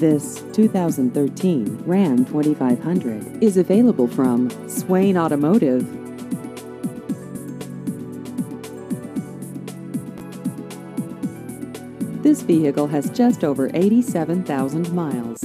This 2013 Ram 2500 is available from Swain Automotive. This vehicle has just over 87,000 miles.